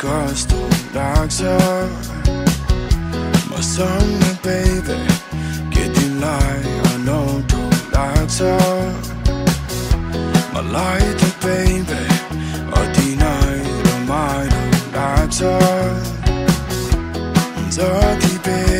across the boxer My son, my baby. Get light, I know the lights are My light, baby. I deny the mind, the The baby.